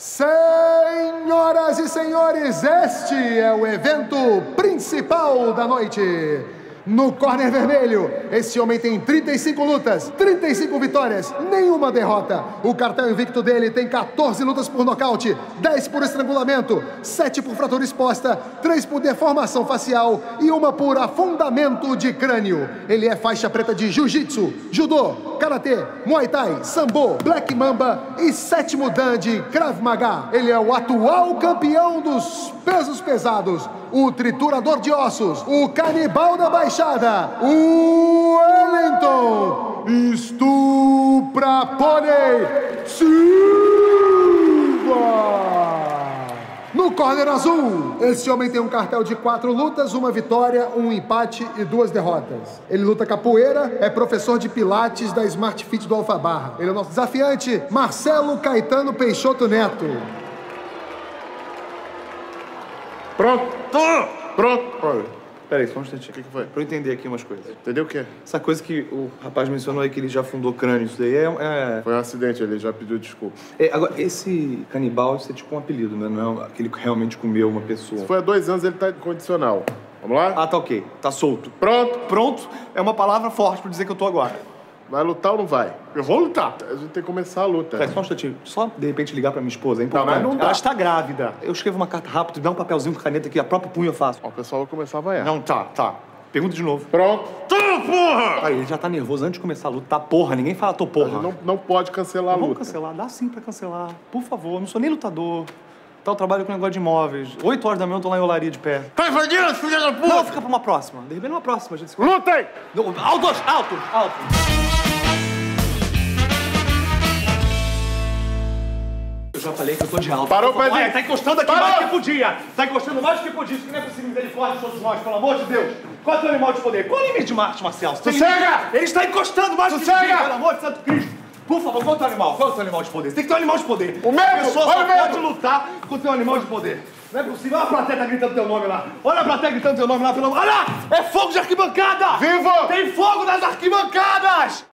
Senhoras e senhores, este é o evento principal da noite. No corner vermelho, esse homem tem 35 lutas, 35 vitórias, nenhuma derrota. O cartel invicto dele tem 14 lutas por nocaute, 10 por estrangulamento, 7 por fratura exposta, 3 por deformação facial e uma por afundamento de crânio. Ele é faixa preta de jiu-jitsu, judô, karatê, muay thai, sambo, black mamba e sétimo dan de Krav Maga. Ele é o atual campeão dos pesos pesados, o triturador de ossos, o canibal da baixada, o Wellington. Estupra Pônei Corner azul, esse homem tem um cartel de quatro lutas, uma vitória, um empate e duas derrotas. Ele luta capoeira, é professor de pilates da Smart Fit do Alfabarra. Ele é o nosso desafiante, Marcelo Caetano Peixoto Neto. Pronto! Pronto! Peraí, só um instantinho. O que, que foi? Pra eu entender aqui umas coisas. Entendeu o quê? Essa coisa que o rapaz mencionou aí que ele já fundou crânio, isso daí é. é... Foi um acidente, ele já pediu desculpa. É, agora, esse canibal, isso é tipo um apelido, né? Não é aquele que realmente comeu uma pessoa. Foi há dois anos, ele tá incondicional. Vamos lá? Ah, tá ok. Tá solto. Pronto! Pronto é uma palavra forte pra dizer que eu tô agora. Vai lutar ou não vai? Eu vou lutar. A gente tem que começar a luta. Peraí, só um instantinho. Só, de repente, ligar pra minha esposa, é Não, importante. mas não dá. Ela está grávida. Eu escrevo uma carta rápida, dá um papelzinho com caneta aqui, a própria punho eu faço. Ó, o pessoal vai começar a vaiar. Não, tá, tá. Pergunta de novo. Pronto! Tá, porra! Aí, ele já tá nervoso antes de começar a luta. Tá, porra. Ninguém fala tô porra. não, não pode cancelar a Vamos luta. cancelar, dá sim pra cancelar. Por favor, eu não sou nem lutador. Tá, eu trabalho com negócio de imóveis. Oito horas da manhã eu tô lá em olaria de pé. Tá invadindo, filha da Não, fica pra uma próxima. De repente, numa próxima, a gente se... Lutem! Não, Alto, alto, Eu já falei que eu tô de alto. Parou, Pedrinho. Olha, tá encostando aqui Parou. mais do que podia. Tá encostando mais do que podia. Isso que não é possível misericórdia de todos nós, pelo amor de Deus. Qual é o teu animal de poder? Qual é o limite de Marte, Marcelo? Sossega! Ele está encostando mais do que Sossega! podia, pelo amor de Santo Cristo. Por favor, qual é o teu animal? Qual é o teu animal de poder? Você tem que ter um animal de poder. O medo! A pessoa Olha só pode lutar com o teu animal de poder. Não é possível. Olha a plateia tá gritando teu nome lá. Olha a plateia gritando teu nome lá, pelo amor. Olha! É fogo de arquibancada! Vivo! Tem fogo nas arquibancadas!